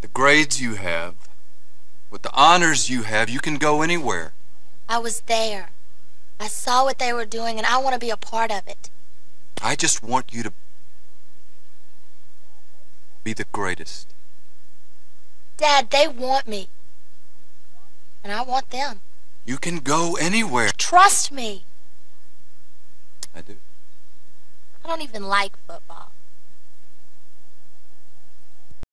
The grades you have, with the honors you have, you can go anywhere. I was there. I saw what they were doing, and I want to be a part of it. I just want you to be the greatest. Dad, they want me. And I want them. You can go anywhere. Trust me. I do. I don't even like football.